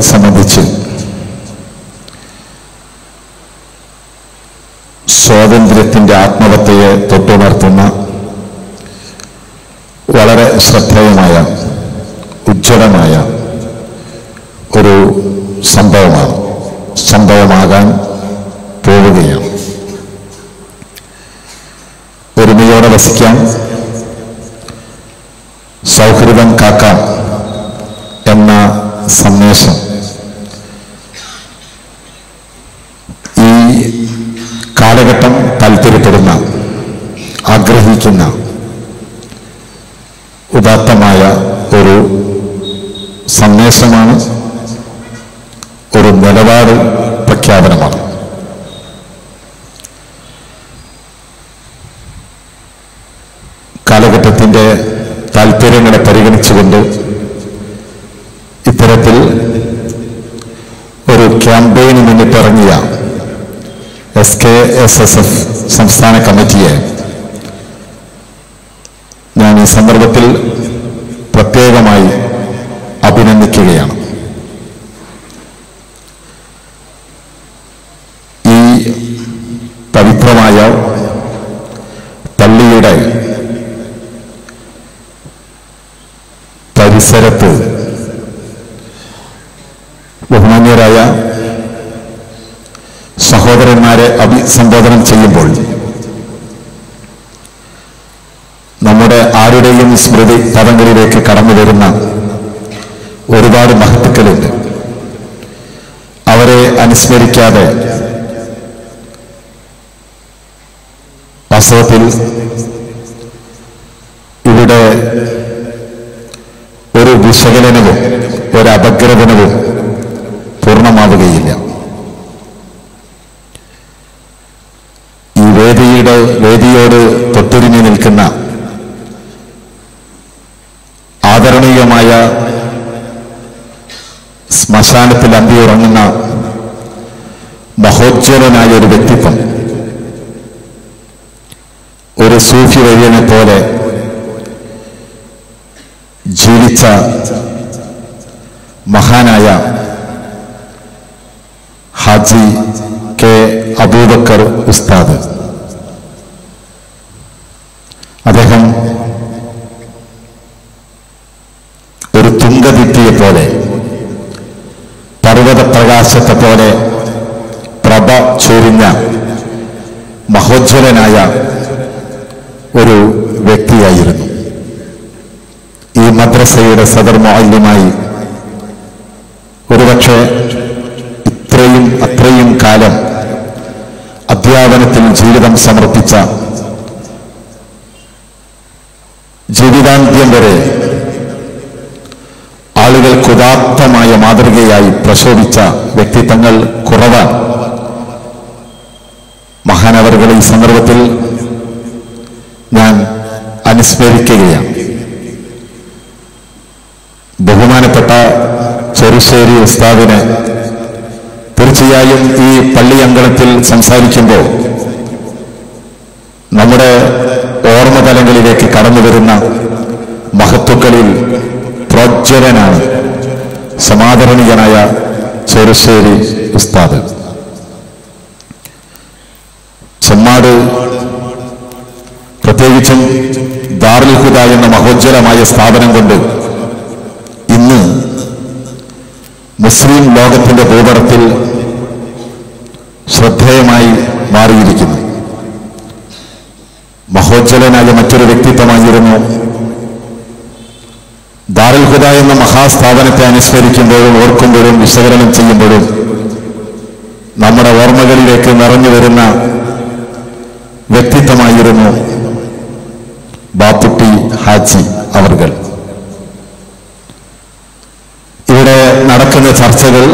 സംബന്ധിച്ച് സ്വാതന്ത്ര്യത്തിന്റെ ആത്മഹത്യയെ തൊട്ടുണർത്തുന്ന വളരെ ശ്രദ്ധേയമായ ഉജ്ജ്വലമായ ഒരു സംഭവമാണ്. സംഭവമാകാൻ പോവുകയാണ്. ഒരുമയോടെ വസിക്കാം സൗഹൃദം കാക്കാം എസ് എസ് എഫ് സംസ്ഥാന കമ്മിറ്റിയെ ഞാൻ ഈ സന്ദർഭത്തിൽ പ്രത്യേകമായി അഭിനന്ദിക്കുകയാണ് ഈ പവിത്രമായ പള്ളിയുടെ പരിസരത്ത് ബഹുമാന്യരായ അഭിസംബോധനം ചെയ്യുമ്പോൾ നമ്മുടെ ആരുടെയും സ്മൃതി പദങ്ങളിലേക്ക് കടന്നു വരുന്ന ഒരുപാട് മഹത്തുക്കളുണ്ട്. അവരെ അനുസ്മരിക്കാതെ വാസ്തവത്തിൽ ഇവിടെ ഒരു വിശകലനവും ഒരു അപഗ്രഥനവും ആദരണീയമായ ശ്മശാനത്തിൽ അമ്പിയുറങ്ങുന്ന മഹോജ്വലനായ ഒരു വ്യക്തിത്വം. ഒരു സൂഫി വര്യനെ പോലെ ജീവിച്ച മഹാനായ ഹാജി കെ അബൂബക്കർ ഉസ്താദ് അദ്ദേഹം ഒരു തുങ്കദിത്തിയെ പോലെ പർവത പ്രകാശത്തെ പോലെ പ്രഭ ചൊരിഞ്ഞ മഹോജ്വലനായ ഒരു വ്യക്തിയായിരുന്നു. ഈ മദ്രസയുടെ സദർ മൊല്യമായി ഒരുപക്ഷെ ഇത്രയും അത്രയും കാലം അധ്യാപനത്തിൽ ജീവിതം സമർപ്പിച്ച മാതൃകയായി പ്രശോഭിച്ച വ്യക്തിത്വങ്ങൾ കുറവാണ് മഹാനവറുകൾ ഈ സന്ദർഭത്തിൽ ഞാൻ അനുസ്മരിക്കുകയാണ്. ബഹുമാനപ്പെട്ട ചെറുശ്ശേരി ഉസ്താദിനെ തീർച്ചയായും ഈ പള്ളി അങ്കണത്തിൽ സംസാരിക്കുമ്പോൾ നമ്മുടെ ഓർമ്മ തലങ്ങളിലേക്ക് കടന്നു വരുന്ന മഹത്വക്കളിൽ പ്രോജ്വലനാണ് സമാദരണീയനായ ചെറുശ്ശേരി ഉസ്താദ്. ചെമ്മാട് പ്രത്യേകിച്ചും ദാറുൽ ഹുദ എന്ന മഹോജ്വലമായ സ്ഥാപനം കൊണ്ട് ഇന്ന് മുസ്ലിം ലോകത്തിന്റെ ഭൂപടത്തിൽ ശ്രദ്ധേയമായി മാറിയിരിക്കുന്നു. മഹോജ്വലനായ മറ്റൊരു വ്യക്തിത്വമായിരുന്നു എന്ന മഹാസ്ഥാപനത്തെ അനുസ്മരിക്കുമ്പോഴും ഓർക്കുമ്പോഴും വിശകലനം ചെയ്യുമ്പോഴും നമ്മുടെ ഓർമ്മകളിലേക്ക് നിറഞ്ഞു വരുന്ന വ്യക്തിത്വമായിരുന്നു ബാപ്പുട്ടി ഹാജി അവർകൾ. ഇവിടെ നടക്കുന്ന ചർച്ചകൾ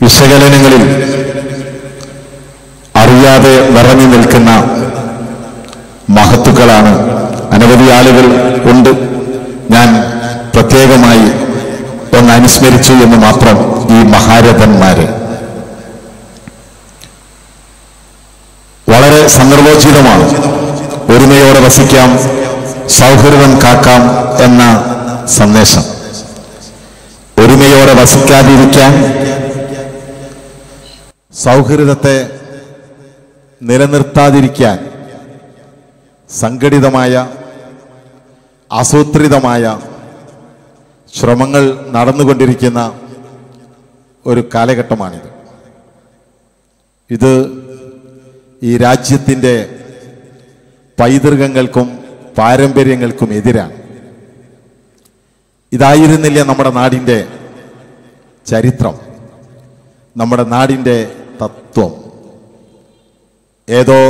വിശകലനങ്ങളിൽ അറിയാതെ നിറഞ്ഞു നിൽക്കുന്ന മഹത്തുക്കളാണ് അനവധി ആളുകൾ ഉണ്ട് ഞാൻ പ്രത്യേകമായി ഒന്ന് അനുസ്മരിച്ചു എന്ന് മാത്രം ഈ മഹാരഥന്മാര് വളരെ സന്ദർഭോചിതമാണ്. ഒരുമയോടെ വസിക്കാം സൗഹൃദം കാക്കാം എന്ന സന്ദേശം. ഒരുമയോടെ വസിക്കാതിരിക്കാൻ സൗഹൃദത്തെ നിലനിർത്താതിരിക്കാൻ സംഘടിതമായ ആസൂത്രിതമായ ശ്രമങ്ങൾ നടന്നുകൊണ്ടിരിക്കുന്ന ഒരു കാലഘട്ടമാണിത്. ഇത് ഈ രാജ്യത്തിന്റെ പൈതൃകങ്ങൾക്കും പാരമ്പര്യങ്ങൾക്കും എതിരാണ്. ഇതായിരുന്നില്ല നമ്മുടെ നാടിന്റെ ചരിത്രം നമ്മുടെ നാടിന്റെ തത്വം. ഏതോ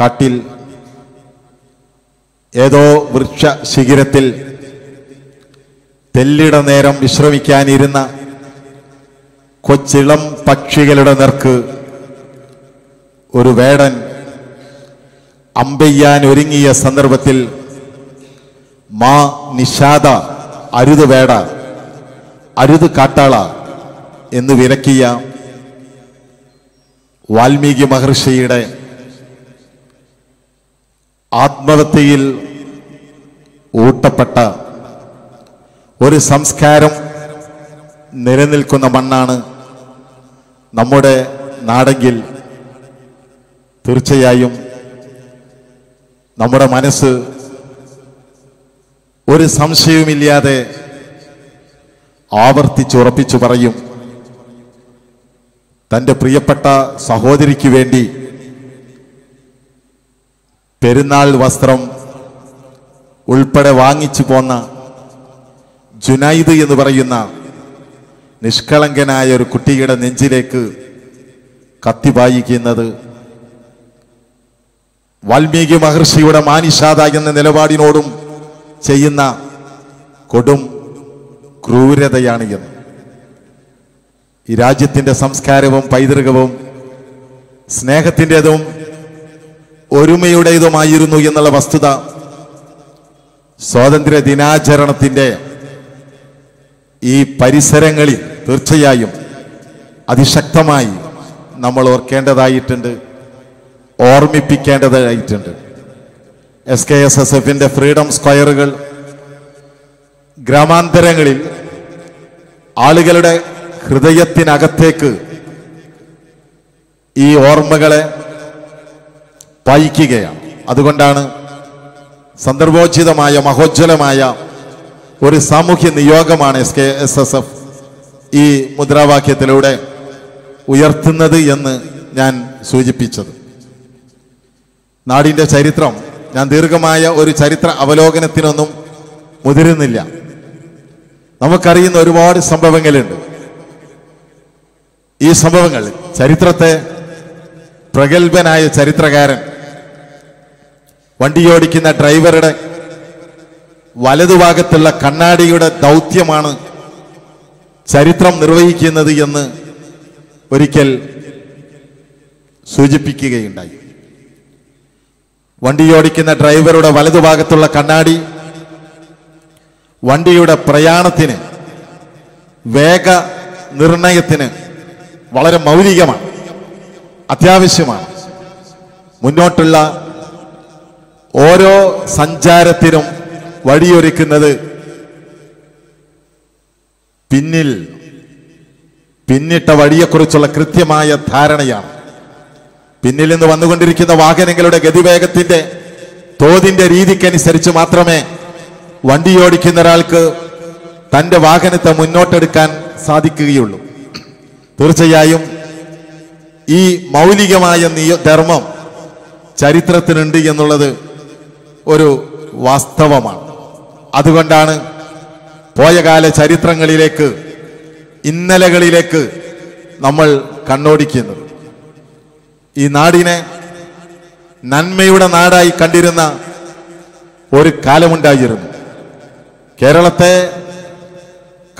കാട്ടിൽ ഏതോ വൃക്ഷ ശിഖിരത്തിൽ തെല്ലിട നേരം വിശ്രമിക്കാനിരുന്ന കൊച്ചിളം പക്ഷികളുടെ നേർക്ക് ഒരു വേടൻ അമ്പെയ്യാൻ ഒരുങ്ങിയ സന്ദർഭത്തിൽ മാ നിഷാദ അരുത് വേട അരുത് കാട്ടാള എന്ന് വിലക്കിയ വാൽമീകി മഹർഷിയുടെ ആത്മഹത്യയിൽ ഊട്ടപ്പെട്ട ഒരു സംസ്കാരം നിലനിൽക്കുന്ന മണ്ണാണ് നമ്മുടെ നാടെങ്കിൽ തീർച്ചയായും നമ്മുടെ മനസ്സ് ഒരു സംശയവുമില്ലാതെ ആവർത്തിച്ചുറപ്പിച്ചു പറയും. തന്റെ പ്രിയപ്പെട്ട സഹോദരിക്ക് വേണ്ടി പെരുന്നാൾ വസ്ത്രം ഉൾപ്പെടെ വാങ്ങിച്ചു പോന്ന ജുനൈദ് എന്ന് പറയുന്ന നിഷ്കളങ്കനായ ഒരു കുട്ടിയുടെ നെഞ്ചിലേക്ക് കത്തി കത്തിപായിക്കുന്നത് വാൽമീകി മഹർഷിയുടെ മാനിഷാദ എന്ന നിലപാടിനോടും ചെയ്യുന്ന കൊടും ക്രൂരതയാണ് എന്ന് ഈ രാജ്യത്തിന്റെ സംസ്കാരവും പൈതൃകവും സ്നേഹത്തിന്റെതും ഒരുമയുടേതുമായിരുന്നു എന്നുള്ള വസ്തുത സ്വാതന്ത്ര്യ ദിനാചരണത്തിന്റെ ഈ പരിസരങ്ങളിൽ തീർച്ചയായും അതിശക്തമായി നമ്മൾ ഓർക്കേണ്ടതായിട്ടുണ്ട് ഓർമ്മിപ്പിക്കേണ്ടതായിട്ടുണ്ട്. എസ് കെ എസ് എസ് എഫിന്റെ ഫ്രീഡം സ്ക്വയറുകൾ ഗ്രാമാന്തരങ്ങളിൽ ആളുകളുടെ ഹൃദയത്തിനകത്തേക്ക് ഈ ഓർമ്മകളെ പായിക്കുകയാണ്. അതുകൊണ്ടാണ് സന്ദർഭോചിതമായ മഹോജ്വലമായ ഒരു സാമൂഹ്യ നിയോഗമാണ് S K S S F ഈ മുദ്രാവാക്യത്തിലൂടെ ഉയർത്തുന്നത് എന്ന് ഞാൻ സൂചിപ്പിച്ചത്. നാടിന്റെ ചരിത്രം ഞാൻ ദീർഘമായ ഒരു ചരിത്ര അവലോകനത്തിനൊന്നും മുതിരുന്നില്ല. നമുക്കറിയുന്ന ഒരുപാട് സംഭവങ്ങളുണ്ട്. ഈ സംഭവങ്ങൾ ചരിത്രത്തെ പ്രഗത്ഭനായ ചരിത്രകാരൻ വണ്ടിയോടിക്കുന്ന ഡ്രൈവറുടെ വലതുഭാഗത്തുള്ള കണ്ണാടിയുടെ ദൗത്യമാണ് ചരിത്രം നിർവഹിക്കുന്നത് എന്ന് ഒരിക്കൽ സൂചിപ്പിക്കുകയുണ്ടായി. വണ്ടിയോടിക്കുന്ന ഡ്രൈവറുടെ വലതുഭാഗത്തുള്ള കണ്ണാടി വണ്ടിയുടെ പ്രയാണത്തിന് വേഗ നിർണയത്തിന് വളരെ മൗലികമാണ് അത്യാവശ്യമാണ്. മുന്നോട്ടുള്ള ഓരോ സഞ്ചാരത്തിനും വഴിയൊരുക്കുന്നത്. പിന്നിൽ പിന്നിട്ട വഴിയെക്കുറിച്ചുള്ള കൃത്യമായ ധാരണയാണ്. പിന്നിൽ നിന്ന് വന്നുകൊണ്ടിരിക്കുന്ന വാഹനങ്ങളുടെ ഗതിവേഗത്തിന്റെ തോതിന്റെ രീതിക്കനുസരിച്ച് മാത്രമേ വണ്ടിയോടിക്കുന്ന ഒരാൾക്ക് തന്റെ വാഹനത്തെ മുന്നോട്ടെടുക്കാൻ സാധിക്കുകയുള്ളൂ. തീർച്ചയായും ഈ മൗലികമായ ധർമ്മം ചരിത്രത്തിനുണ്ട് എന്നുള്ളത് ഒരു വാസ്തവമാണ്. അതുകൊണ്ടാണ് പോയകാല ചരിത്രങ്ങളിലേക്ക് ഇന്നലകളിലേക്ക് നമ്മൾ കണ്ണോടിക്കുന്നത്. ഈ നാടിനെ നന്മയുടെ നാടായി കണ്ടിരുന്ന ഒരു കാലമുണ്ടായിരുന്നു. കേരളത്തെ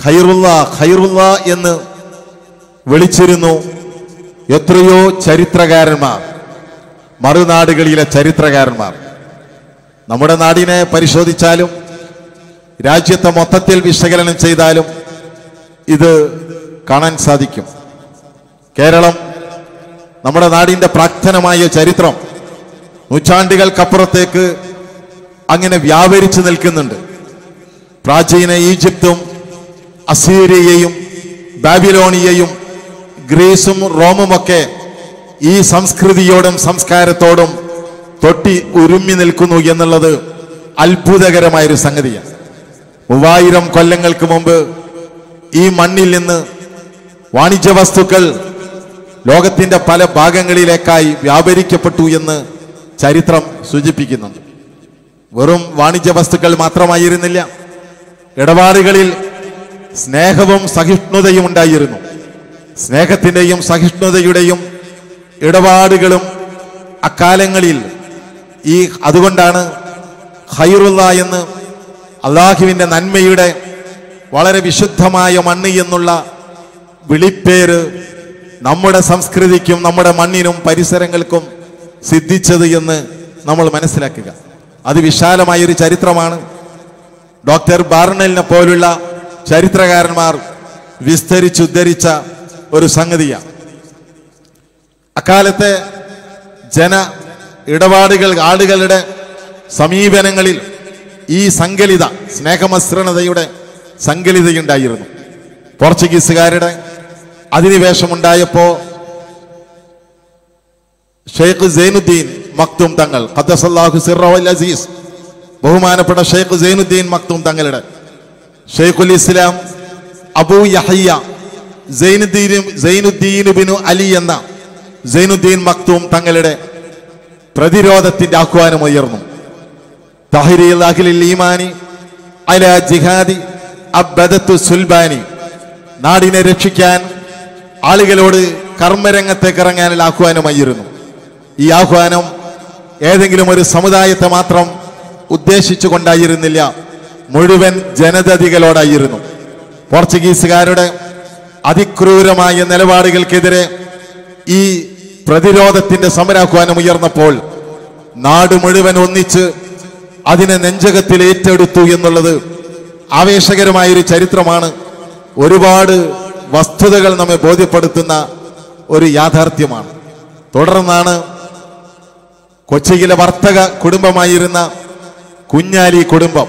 ഖൈറുള്ള ഖൈറുള്ള എന്ന് വിളിച്ചിരുന്നു എത്രയോ ചരിത്രകാരന്മാർ മറുനാടുകളിലെ ചരിത്രകാരന്മാർ. നമ്മുടെ നാടിനെ പരിശോധിച്ചാലും രാജ്യത്തെ മൊത്തത്തിൽ വിശകലനം ചെയ്താലും ഇത് കാണാൻ സാധിക്കും. കേരളം നമ്മുടെ നാടിന്റെ പ്രാക്തനമായ ചരിത്രം നൂറ്റാണ്ടുകൾക്കപ്പുറത്തേക്ക് അങ്ങനെ വ്യാപരിച്ചു നിൽക്കുന്നുണ്ട്. പ്രാചീന ഈജിപ്തും അസീരിയയും ബാബിലോണിയയും ഗ്രീസും റോമുമൊക്കെ ഈ സംസ്കൃതിയോടും സംസ്കാരത്തോടും തൊട്ടി ഉരുമ്മി നിൽക്കുന്നു എന്നുള്ളത് അത്ഭുതകരമായൊരു സംഗതിയാണ്. മൂവായിരം കൊല്ലങ്ങൾക്ക് മുമ്പ് ഈ മണ്ണിൽ നിന്ന് വാണിജ്യ വസ്തുക്കൾ ലോകത്തിന്റെ പല ഭാഗങ്ങളിലേക്കായി വ്യാപരിക്കപ്പെട്ടു എന്ന് ചരിത്രം സൂചിപ്പിക്കുന്നുണ്ട്. വെറും വാണിജ്യ വസ്തുക്കൾ മാത്രമായിരുന്നില്ല ഇടപാടുകളിൽ സ്നേഹവും സഹിഷ്ണുതയും ഉണ്ടായിരുന്നു. സ്നേഹത്തിന്റെയും സഹിഷ്ണുതയുടെയും ഇടപാടുകളും അക്കാലങ്ങളിൽ ഈ അതുകൊണ്ടാണ് ഹൈറുള്ള എന്ന് അള്ളാഹുവിന്റെ നന്മയുടെ വളരെ വിശുദ്ധമായ മണ്ണ് എന്നുള്ള വിളിപ്പേര് നമ്മുടെ സംസ്കൃതിക്കും നമ്മുടെ മണ്ണിനും പരിസരങ്ങൾക്കും സിദ്ധിച്ചത് എന്ന് നമ്മൾ മനസ്സിലാക്കുക. അത് വിശാലമായൊരു ചരിത്രമാണ്. ഡോക്ടർ ബാർണലിനെ പോലുള്ള ചരിത്രകാരന്മാർ വിസ്തരിച്ചുദ്ധരിച്ച ഒരു സംഗതിയാണ്. അക്കാലത്തെ ജന ഇടപാടുകൾ ആളുകളുടെ സമീപനങ്ങളിൽ ഈ സങ്കലിത സ്നേഹമസൃണതയുടെ സങ്കലിതയുണ്ടായിരുന്നു. പോർച്ചുഗീസുകാരുടെ അധിനിവേശമുണ്ടായപ്പോ ഷെയ്ഖ് സൈനുദ്ദീൻ മക്തും തങ്ങൾ ഖദ്ദസല്ലാഹു സിറവൽ അസീസ് ബഹുമാനപ്പെട്ട ഷെയ്ഖ് സൈനുദ്ദീൻ മക്തും തങ്ങളുടെ ഷെയ്ഖുൽ ഇസ്ലാം അബൂ യഹയ്യ സൈനുദ്ദീൻ സൈനുദ്ദീൻ ബിനു അലി എന്ന സൈനുദ്ദീൻ മക്തും തങ്ങളുടെ പ്രതിരോധത്തിന്റെ ആഹ്വാനം ഉയർന്നു നാടിനെ രക്ഷിക്കാൻ ആളുകളോട് കർമ്മരംഗത്തേക്ക് ഇറങ്ങാനുള്ള ആഹ്വാനമായിരുന്നു. ഈ ആഹ്വാനം ഏതെങ്കിലും ഒരു സമുദായത്തെ മാത്രം ഉദ്ദേശിച്ചു കൊണ്ടായിരുന്നില്ല മുഴുവൻ ജനതതികളോടായിരുന്നു. പോർച്ചുഗീസുകാരുടെ അതിക്രൂരമായ നിലപാടുകൾക്കെതിരെ ഈ പ്രതിരോധത്തിന്റെ സമരാഹ്വാനം ഉയർന്നപ്പോൾ നാട് മുഴുവൻ ഒന്നിച്ച് അതിനെ നെഞ്ചകത്തിൽ ഏറ്റെടുത്തു എന്നുള്ളത് ആവേശകരമായ ഒരു ചരിത്രമാണ്. ഒരുപാട് വസ്തുതകൾ നമ്മെ ബോധ്യപ്പെടുത്തുന്ന ഒരു യാഥാർത്ഥ്യമാണ്. തുടർന്നാണ് കൊച്ചിയിലെ വർത്തക കുടുംബമായിരുന്ന കുഞ്ഞാലി കുടുംബം.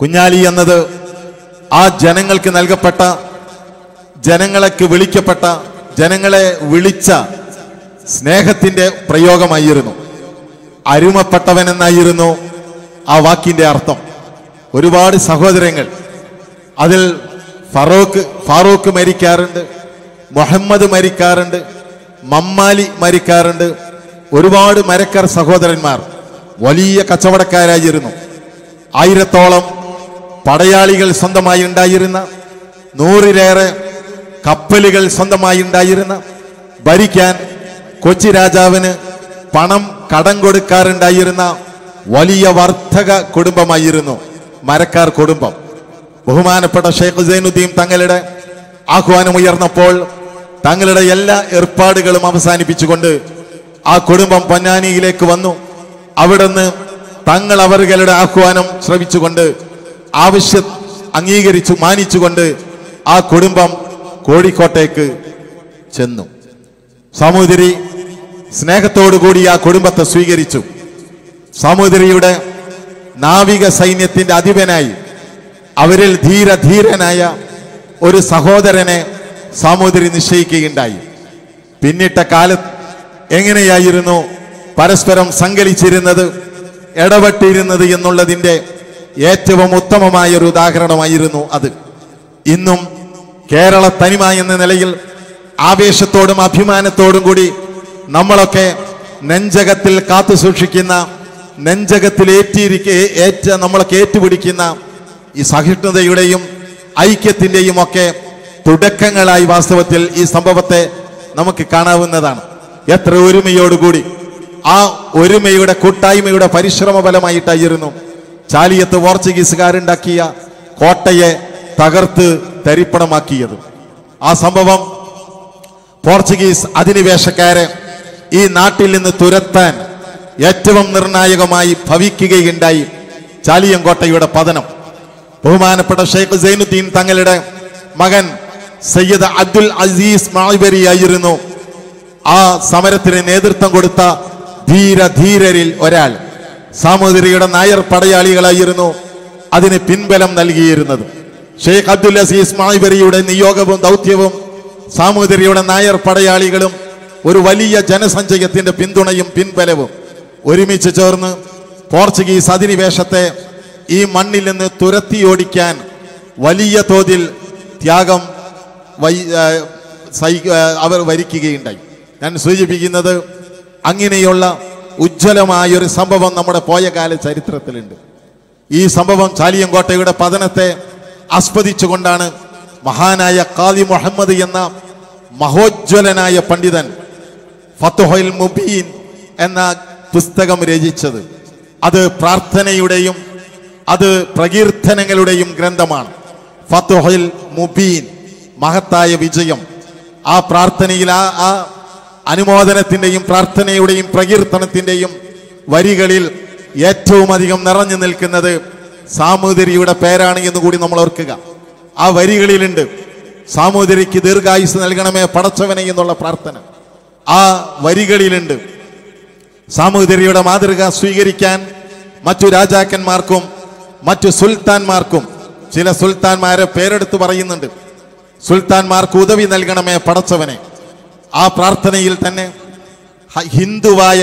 കുഞ്ഞാലി എന്നത് ആ ജനങ്ങൾക്ക് നൽകപ്പെട്ട ജനങ്ങളേക്ക് വിളിക്കപ്പെട്ട ജനങ്ങളെ വിളിച്ച സ്നേഹത്തിന്റെ പ്രയോഗമായിരുന്നു. അരുമപ്പെട്ടവൻ എന്നായിരുന്നു ആ വാക്കിന്റെ അർത്ഥം. ഒരുപാട് സഹോദരങ്ങൾ. അതിൽ ഫറൂഖ് ഫാറൂഖ് മരിക്കാറുണ്ട് മുഹമ്മദ് മരിക്കാറുണ്ട് മമ്മാലി മരിക്കാറുണ്ട്. ഒരുപാട് മരക്കർ സഹോദരന്മാർ വലിയ കച്ചവടക്കാരായിരുന്നു. ആയിരത്തോളം പടയാളികൾ സ്വന്തമായി ഉണ്ടായിരുന്ന നൂറിലേറെ കപ്പലുകൾ സ്വന്തമായി ഉണ്ടായിരുന്ന ഭരിക്കാൻ കൊച്ചി രാജാവിന് പണം കടം കൊടുക്കാറുണ്ടായിരുന്ന വലിയ വർദ്ധക കുടുംബമായിരുന്നു മരക്കാർ കുടുംബം. ബഹുമാനപ്പെട്ട ഷെയ്ഖ് സൈനുദ്ദീൻ തങ്ങളുടെ ആഹ്വാനം ഉയർന്നപ്പോൾ തങ്ങളുടെ എല്ലാ ഏർപ്പാടുകളും അവസാനിപ്പിച്ചുകൊണ്ട് ആ കുടുംബം പൊന്നാനിയിലേക്ക് വന്നു. അവിടുന്ന് തങ്ങൾ അവരുടെ ആഹ്വാനം ശ്രവിച്ചുകൊണ്ട് ആവശ്യ അംഗീകരിച്ചു മാനിച്ചുകൊണ്ട് ആ കുടുംബം കോഴിക്കോട്ടേക്ക് ചെന്നു. സാമൂതിരി സ്നേഹത്തോടുകൂടി ആ കുടുംബത്തെ സ്വീകരിച്ചു. സാമൂതിരിയുടെ നാവിക സൈന്യത്തിന്റെ അധിപനായി അവരിൽ ധീരധീരനായ ഒരു സഹോദരനെ സാമൂതിരി നിശ്ചയിക്കുകയുണ്ടായി. പിന്നിട്ട കാലത്ത് എങ്ങനെയായിരുന്നു? പരസ്പരം സങ്കലിച്ചിരുന്നത് ഇടപെട്ടിരുന്നത് എന്നുള്ളതിന്റെ ഏറ്റവും ഉത്തമമായ ഒരു ഉദാഹരണമായിരുന്നു അത്. ഇന്നും കേരള തനിമ എന്ന നിലയിൽ ആവേശത്തോടും അഭിമാനത്തോടും കൂടി നമ്മളൊക്കെ നെഞ്ചകത്തിൽ കാത്തു സൂക്ഷിക്കുന്ന നെഞ്ചകത്തിൽ ഏറ്റിരിക്കെ ഏറ്റ നമ്മളെ ഏറ്റുപിടിക്കുന്ന ഈ സഹിഷ്ണുതയുടെയും ഐക്യത്തിന്റെയും ഒക്കെ തുടക്കങ്ങളായി വാസ്തവത്തിൽ ഈ സംഭവത്തെ നമുക്ക് കാണാവുന്നതാണ്. എത്ര ഒരുമയോടുകൂടി. ആ ഒരുമയുടെ കൂട്ടായ്മയുടെ പരിശ്രമ ഫലമായിട്ടായിരുന്നു ചാലിയത്ത് പോർച്ചുഗീസുകാരുണ്ടാക്കിയ കോട്ടയെ തകർത്ത് തരിപ്പണമാക്കിയത്. ആ സംഭവം പോർച്ചുഗീസ് അധിനിവേശക്കാരെ ഈ നാട്ടിൽ നിന്ന് തുരത്താൻ ഏറ്റവും നിർണായകമായി ഭവിക്കുകയുണ്ടായി ചാലിയങ്കോട്ടയുടെ പതനം. ബഹുമാനപ്പെട്ട ഷെയ്ഖ് സൈനുദ്ദീൻ തങ്ങളുടെ മകൻ സയ്യദ് അബ്ദുൽ അസീസ് മാളിബരി ആയിരുന്നു ആ സമരത്തിന് നേതൃത്വം കൊടുത്ത ധീരധീരരിൽ ഒരാൾ. സാമൂതിരിയുടെ നായർ പടയാളികളായിരുന്നു അതിന് പിൻബലം നൽകിയിരുന്നത്. ഷെയ്ഖ് അബ്ദുൽ അസീസ് മായിബരിയുടെ നിയോഗവും ദൗത്യവും സാമൂതിരിയുടെ നായർ പടയാളികളും ഒരു വലിയ ജനസഞ്ചയത്തിന്റെ പിന്തുണയും പിൻബലവും ഒരുമിച്ച് ചേർന്ന് പോർച്ചുഗീസ് അധിനിവേശത്തെ ഈ മണ്ണിൽ നിന്ന് തുരത്തി ഓടിക്കാൻ വലിയ തോതിൽ ത്യാഗം അവർ വരിക്കുകയുണ്ടായി. ഞാൻ സൂചിപ്പിക്കുന്നത് അങ്ങനെയുള്ള ഉജ്ജ്വലമായൊരു സംഭവം നമ്മുടെ പോയ കാല ചരിത്രത്തിലുണ്ട്. ഈ സംഭവം ചാലിയങ്കോട്ടയുടെ പതനത്തെ ആസ്പദിച്ചുകൊണ്ടാണ് മഹാനായ കാദി മുഹമ്മദ് എന്ന മഹോജ്വലനായ പണ്ഡിതൻ ഫത്തുഹൽ മുബീൻ എന്ന പുസ്തകം രചിച്ചത്. അത് പ്രാർത്ഥനയുടെയും അത് പ്രകീർത്തനങ്ങളുടെയും ഗ്രന്ഥമാണ്. ഫത്തുഹുൽ മുബീൻ മഹത്തായ വിജയം. ആ പ്രാർത്ഥനയിൽ ആ ആ അനുമോദനത്തിന്റെയും പ്രാർത്ഥനയുടെയും പ്രകീർത്തനത്തിന്റെയും വരികളിൽ ഏറ്റവും അധികം നിറഞ്ഞു നിൽക്കുന്നത് സാമൂതിരിയുടെ പേരാണ് എന്ന് കൂടി നമ്മൾ ഓർക്കുക. ആ വരികളിലുണ്ട് സാമൂതിരിക്ക് ദീർഘായുസ് നൽകണമേ പടച്ചവനെ എന്നുള്ള പ്രാർത്ഥന. ആ വരികളിലുണ്ട് സാമൂതിരിയുടെ മാതൃക സ്വീകരിക്കാൻ മറ്റു രാജാക്കന്മാർക്കും മറ്റു സുൽത്താൻമാർക്കും ചില സുൽത്താൻമാരെ പേരെടുത്ത് പറയുന്നുണ്ട്. സുൽത്താൻമാർക്ക് ഉദവി നൽകണമേ പടച്ചവനെ. ആ പ്രാർത്ഥനയിൽ തന്നെ ഹിന്ദുവായ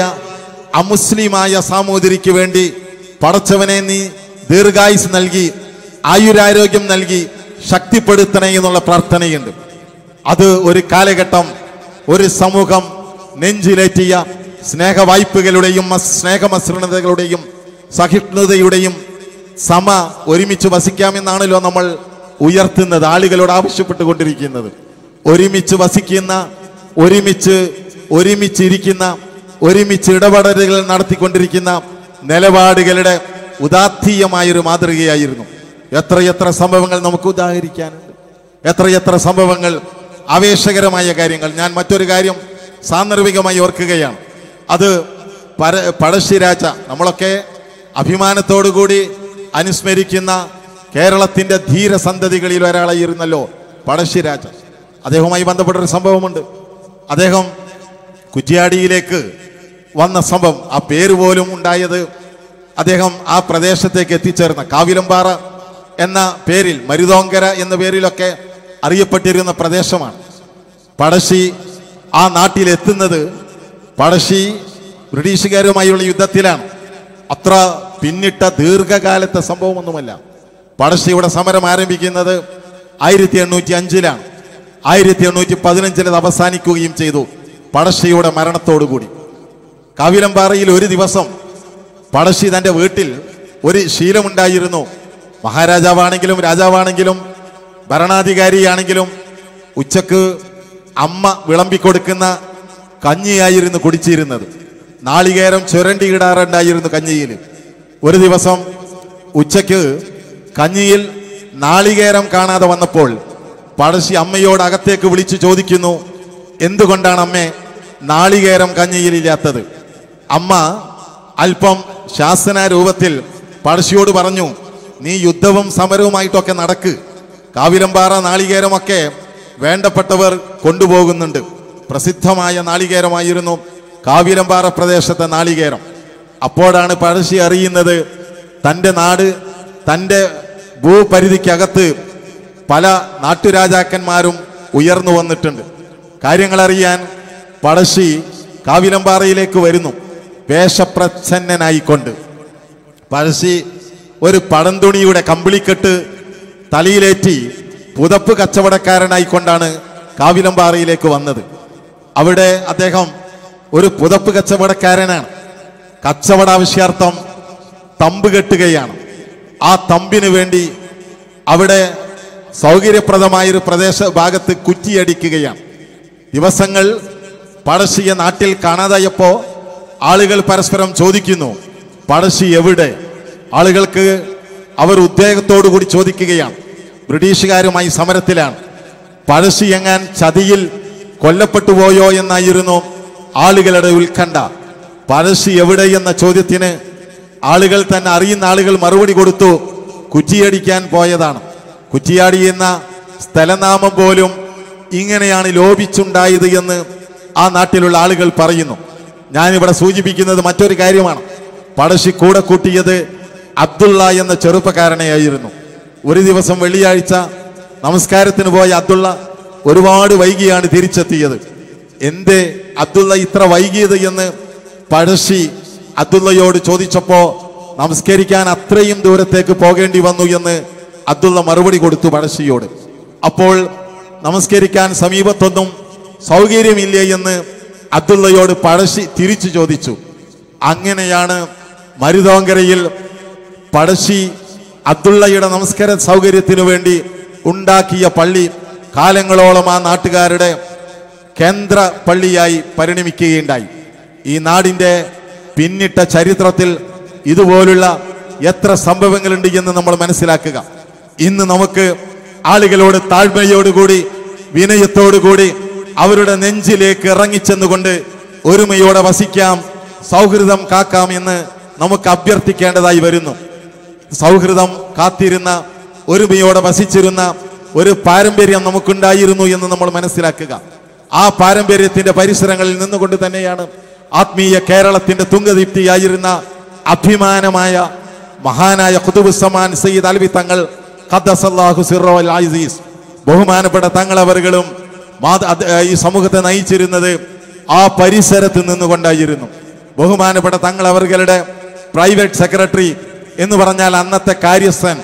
അമുസ്ലിമായ സാമൂതിരിക്ക് വേണ്ടി പടച്ചവനെ നീ ദീർഘായുസ് നൽകി ആയുരാരോഗ്യം നൽകി ശക്തിപ്പെടുത്തണേ എന്നുള്ള പ്രാർത്ഥനയുണ്ട്. അത് ഒരു കാലഘട്ടം ഒരു സമൂഹം നെഞ്ചിലേറ്റിയ സ്നേഹവായ്പകളുടെയും വായ്പകളുടെയും സ്നേഹമസൃണതകളുടെയും സഹിഷ്ണുതയുടെയും സമ ഒരുമിച്ച് വസിക്കാമെന്നാണല്ലോ നമ്മൾ ഉയർത്തുന്നത് ആളുകളോട് ആവശ്യപ്പെട്ടുകൊണ്ടിരിക്കുന്നത്. ഒരുമിച്ച് വസിക്കുന്ന ഒരുമിച്ച് ഒരുമിച്ചിരിക്കുന്ന ഒരുമിച്ച് ഇടപെടലുകൾ നടത്തിക്കൊണ്ടിരിക്കുന്ന നിലപാടുകളുടെ ഉദാത്തീയമായൊരു മാതൃകയായിരുന്നു. എത്രയെത്ര സംഭവങ്ങൾ നമുക്ക് ഉദാഹരിക്കാനുണ്ട്. എത്രയെത്ര സംഭവങ്ങൾ ആവേശകരമായ കാര്യങ്ങൾ. ഞാൻ മറ്റൊരു കാര്യം സാന്ദർഭികമായി ഓർക്കുകയാണ്. അത് പര പഴശ്ശിരാജ നമ്മളൊക്കെ അഭിമാനത്തോടുകൂടി അനുസ്മരിക്കുന്ന കേരളത്തിന്റെ ധീരസന്തതികളിൽ ഒരാളായിരുന്നല്ലോ പഴശ്ശിരാജ അദ്ദേഹവുമായി ബന്ധപ്പെട്ട ഒരു സംഭവമുണ്ട്. അദ്ദേഹം കുറ്റിയാടിയിലേക്ക് വന്ന സംഭവം ആ പേര് പോലും ഉണ്ടായത് അദ്ദേഹം ആ പ്രദേശത്തേക്ക് എത്തിച്ചേർന്ന കാവിലമ്പാറ എന്ന പേരിൽ മരുതോങ്കര എന്ന പേരിലൊക്കെ അറിയപ്പെട്ടിരുന്ന പ്രദേശമാണ്. പടശ്ശി ആ നാട്ടിലെത്തുന്നത് പഴശ്ശി ബ്രിട്ടീഷുകാരുമായുള്ള യുദ്ധത്തിലാണ്. അത്ര പിന്നിട്ട ദീർഘകാലത്തെ സംഭവമൊന്നുമല്ല. പഴശ്ശിയുടെ സമരം ആരംഭിക്കുന്നത് ആയിരത്തി എണ്ണൂറ്റി അഞ്ചിലാണ് ആയിരത്തി എണ്ണൂറ്റി പതിനഞ്ചിൽ അത് അവസാനിക്കുകയും ചെയ്തു പഴശ്ശിയുടെ മരണത്തോടുകൂടി. കാവിലമ്പാറയിൽ ഒരു ദിവസം പഴശ്ശി തന്റെ വീട്ടിൽ ഒരു ശീലമുണ്ടായിരുന്നു. മഹാരാജാവാണെങ്കിലും രാജാവാണെങ്കിലും ഭരണാധികാരിയാണെങ്കിലും ഉച്ചയ്ക്ക് അമ്മ വിളമ്പിക്കൊടുക്കുന്ന കഞ്ഞിയായിരുന്നു കുടിച്ചിരുന്നത്. നാളികേരം ചുരണ്ടിയിടാറുണ്ടായിരുന്നു കഞ്ഞിയിൽ. ഒരു ദിവസം ഉച്ചയ്ക്ക് കഞ്ഞിയിൽ നാളികേരം കാണാതെ വന്നപ്പോൾ പഴശ്ശി അമ്മയോട് അകത്തേക്ക് വിളിച്ചു ചോദിക്കുന്നു എന്തുകൊണ്ടാണ് അമ്മേ നാളികേരം കഞ്ഞിയിലില്ലാത്തത് അമ്മ അല്പം ശാസന രൂപത്തിൽ പഴശ്ശിയോട് പറഞ്ഞു നീ യുദ്ധവും സമരവുമായിട്ടൊക്കെ നടക്ക്. കാവിലമ്പാറ നാളികേരമൊക്കെ വേണ്ടപ്പെട്ടവർ കൊണ്ടുപോകുന്നുണ്ട്. പ്രസിദ്ധമായ നാളികേരമായിരുന്നു കാവിലമ്പാറ പ്രദേശത്തെ നാളികേരം. അപ്പോഴാണ് പഴശ്ശി അറിയുന്നത് തന്റെ നാട് തന്റെ ഭൂപരിധിക്കകത്ത് പല നാട്ടുരാജാക്കന്മാരും ഉയർന്നു വന്നിട്ടുണ്ട്. കാര്യങ്ങളറിയാൻ പഴശ്ശി കാവിലമ്പാറയിലേക്ക് വരുന്നു. വേഷപ്രച്ഛന്നനായിക്കൊണ്ട്. പഴശ്ശി ഒരു പടന്തുണിയുടെ കമ്പിളിക്കെട്ട് തലയിലേറ്റി പുതപ്പ് കച്ചവടക്കാരനായിക്കൊണ്ടാണ് കാവിലമ്പാറയിലേക്ക് വന്നത്. അവിടെ അദ്ദേഹം ഒരു പുതപ്പ് കച്ചവടക്കാരനാണ്. കച്ചവട ആവശ്യാർത്ഥം തമ്പ് കെട്ടുകയാണ്. ആ തമ്പിന് വേണ്ടി അവിടെ സൗകര്യപ്രദമായൊരു പ്രദേശ ഭാഗത്ത് കുറ്റിയടിക്കുകയാണ്. ദിവസങ്ങൾ പഴശ്ശിയെ നാട്ടിൽ കാണാതായപ്പോ ആളുകൾ പരസ്പരം ചോദിക്കുന്നു പഴശ്ശി എവിടെ? ആളുകൾക്ക് അവർ ഉദ്വേഗത്തോടു കൂടി ചോദിക്കുകയാണ്. ബ്രിട്ടീഷുകാരുമായി സമരത്തിലാണ്. പഴശ്ശി എങ്ങാൻ ചതിയിൽ കൊല്ലപ്പെട്ടു പോയോ എന്നായിരുന്നു ആളുകളുടെ ഉത്കണ്ഠ. പഴശ്ശി എവിടെ എന്ന ചോദ്യത്തിന് ആളുകൾ തന്നെ അറിയുന്ന ആളുകൾ മറുപടി കൊടുത്തു കുറ്റിയടിക്കാൻ പോയതാണ്. കുറ്റിയാടി എന്ന സ്ഥലനാമം പോലും ഇങ്ങനെയാണ് ലോപിച്ചുണ്ടായത് എന്ന് ആ നാട്ടിലുള്ള ആളുകൾ പറയുന്നു. ഞാനിവിടെ സൂചിപ്പിക്കുന്നത് മറ്റൊരു കാര്യമാണ്. പഴശ്ശി കൂടെ കൂട്ടിയത് അബ്ദുള്ള എന്ന ചെറുപ്പക്കാരനെയായിരുന്നു. ഒരു ദിവസം വെള്ളിയാഴ്ച നമസ്കാരത്തിന് പോയ അബ്ദുള്ള ഒരുപാട് വൈകിയാണ് തിരിച്ചെത്തിയത്. എന്തേ അബ്ദുള്ള ഇത്ര വൈകിയത് എന്ന് പഴശ്ശി അബ്ദുള്ളയോട് ചോദിച്ചപ്പോ നമസ്കരിക്കാൻ അത്രയും ദൂരത്തേക്ക് പോകേണ്ടി വന്നു എന്ന് അബ്ദുള്ള മറുപടി കൊടുത്തു പഴശ്ശിയോട്. അപ്പോൾ നമസ്കരിക്കാൻ സമീപത്തൊന്നും സൗകര്യമില്ലേ എന്ന് അബ്ദുള്ളയോട് പഴശ്ശി തിരിച്ചു ചോദിച്ചു. അങ്ങനെയാണ് മരുതോങ്കരയിൽ പഴശ്ശി അബ്ദുള്ളയുടെ നമസ്കാര സൗകര്യത്തിനു വേണ്ടി ഉണ്ടാക്കിയ പള്ളി കാലങ്ങളോളം ആ നാട്ടുകാരുടെ കേന്ദ്ര പള്ളിയായി പരിണമിക്കുകയുണ്ടായി. ഈ നാടിന്റെ പിന്നിട്ട ചരിത്രത്തിൽ ഇതുപോലുള്ള എത്ര സംഭവങ്ങളുണ്ട് എന്ന് നമ്മൾ മനസ്സിലാക്കുക. ഇന്ന് നമുക്ക് ആളുകളോട് താഴ്മയോടുകൂടി വിനയത്തോടുകൂടി അവരുടെ നെഞ്ചിലേക്ക് ഇറങ്ങിച്ചെന്നുകൊണ്ട് ഒരുമയോടെ വസിക്കാം സൗഹൃദം കാക്കാം എന്ന് നമുക്ക് അഭ്യർത്ഥിക്കേണ്ടതായി വരുന്നു. സൗഹൃദം കാത്തിരുന്ന ഒരുമയോടെ വസിച്ചിരുന്ന ഒരു പാരമ്പര്യം നമുക്കുണ്ടായിരുന്നു എന്ന് നമ്മൾ മനസ്സിലാക്കുക. ആ പാരമ്പര്യത്തിന്റെ പരിസരങ്ങളിൽ നിന്നുകൊണ്ട് തന്നെയാണ് ആത്മീയ കേരളത്തിന്റെ തുങ്കദീപ്തിയായിരുന്ന അഭിമാനമായ മഹാനായ കുതുബുസമാൻ സയ്യിദ് അൽവി തങ്ങൾ ബഹുമാനപ്പെട്ട തങ്ങളവറുകളും ഈ സമൂഹത്തെ നയിച്ചിരുന്നത് ആ പരിസരത്ത് നിന്നുകൊണ്ടായിരുന്നു. ബഹുമാനപ്പെട്ട തങ്ങളവറുകളുടെ പ്രൈവറ്റ് സെക്രട്ടറി എന്ന് പറഞ്ഞാൽ അന്നത്തെ കാര്യസ്ഥൻ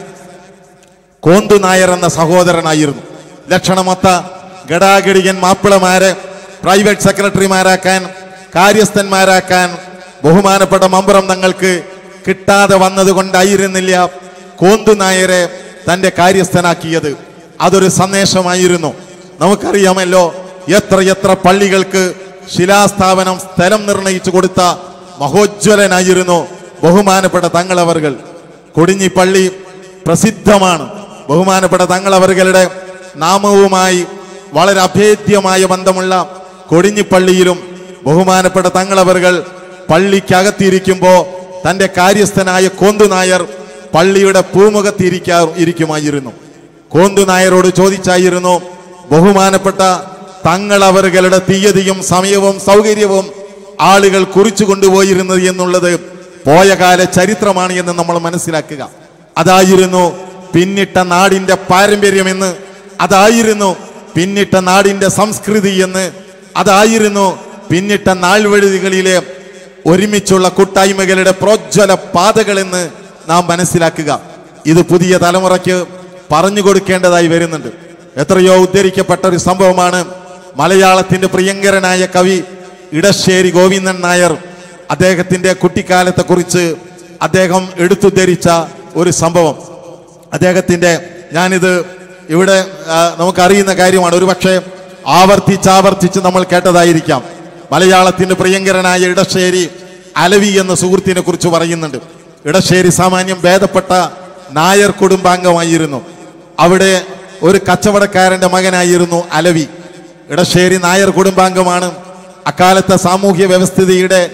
കോന്തു നായർ എന്ന സഹോദരനായിരുന്നു. ലക്ഷണമൊത്ത ഗടാഗടികൻ മാപ്പിളമാരെ പ്രൈവറ്റ് സെക്രട്ടറിമാരാക്കാൻ കാര്യസ്ഥന്മാരാക്കാൻ ബഹുമാനപ്പെട്ട മമ്പുറം തങ്ങൾക്ക് കിട്ടാതെ വന്നതുകൊണ്ടായിരുന്നില്ല കോന്തു നായരെ തന്റെ കാര്യസ്ഥനാക്കിയത്. അതൊരു സന്ദേശമായിരുന്നു. നമുക്കറിയാമല്ലോ എത്ര എത്ര പള്ളികൾക്ക് ശിലാസ്ഥാപനം സ്ഥലം നിർണയിച്ചു കൊടുത്ത മഹോജ്വലനായിരുന്നു ബഹുമാനപ്പെട്ട തങ്ങളവറുകൾ. കൊടിഞ്ഞി പള്ളി പ്രസിദ്ധമാണ്. ബഹുമാനപ്പെട്ട തങ്ങൾ അവരുടെ നാമവുമായി വളരെ അഭേദ്യമായ ബന്ധമുള്ള കൊടിഞ്ഞിപ്പള്ളിയിലും ബഹുമാനപ്പെട്ട തങ്ങൾ തങ്ങളവറുകൾ പള്ളിക്കകത്തിരിക്കുമ്പോൾ തന്റെ കാര്യസ്ഥനായ കോന്തു നായർ പള്ളിയുടെ പൂമുഖത്തിരിക്കാ ഇരിക്കുമായിരുന്നു. കോന്തു നായരോട് ചോദിച്ചായിരുന്നു ബഹുമാനപ്പെട്ട തങ്ങൾ അവരുടെ തീയതിയും സമയവും സൗകര്യവും ആളുകൾ കുറിച്ചു കൊണ്ടുപോയിരുന്നത് എന്നുള്ളത് പോയകാല ചരിത്രമാണ് എന്ന് നമ്മൾ മനസ്സിലാക്കുക. അതായിരുന്നു പിന്നിട്ട നാടിന്റെ പാരമ്പര്യമെന്ന് അതായിരുന്നു പിന്നിട്ട നാടിന്റെ സംസ്കൃതി എന്ന് അതായിരുന്നു പിന്നിട്ട നാൾവഴുതികളിലെ ഒരുമിച്ചുള്ള കൂട്ടായ്മകളുടെ പ്രോജ്വല പാതകളെന്ന് നാം മനസ്സിലാക്കുക. ഇത് പുതിയ തലമുറയ്ക്ക് പറഞ്ഞു കൊടുക്കേണ്ടതായി വരുന്നുണ്ട്. എത്രയോ ഉദ്ധരിക്കപ്പെട്ട ഒരു സംഭവമാണ് മലയാളത്തിന്റെ പ്രിയങ്കരനായ കവി ഇടശ്ശേരി ഗോവിന്ദൻ നായർ അദ്ദേഹത്തിന്റെ കുട്ടിക്കാലത്തെക്കുറിച്ച് അദ്ദേഹം എടുത്തുദ്ധരിച്ച ഒരു സംഭവം. അദ്ദേഹത്തിന്റെ ഞാനിത് ഇവിടെ നമുക്കറിയുന്ന കാര്യമാണ്. ഒരുപക്ഷെ ആവർത്തിച്ചാവർത്തിച്ച് നമ്മൾ കേട്ടതായിരിക്കാം. മലയാളത്തിന്റെ പ്രിയങ്കരനായ ഇടശ്ശേരി അലവി എന്ന സുഹൃത്തിനെ കുറിച്ച് പറയുന്നുണ്ട്. ഇടശ്ശേരി സാമാന്യം ഭേദപ്പെട്ട നായർ കുടുംബാംഗമായിരുന്നു. അവിടെ ഒരു കച്ചവടക്കാരന്റെ മകനായിരുന്നു അലവി. ഇടശ്ശേരി നായർ കുടുംബാംഗമാണ്. അക്കാലത്തെ സാമൂഹ്യ വ്യവസ്ഥിതിയുടെ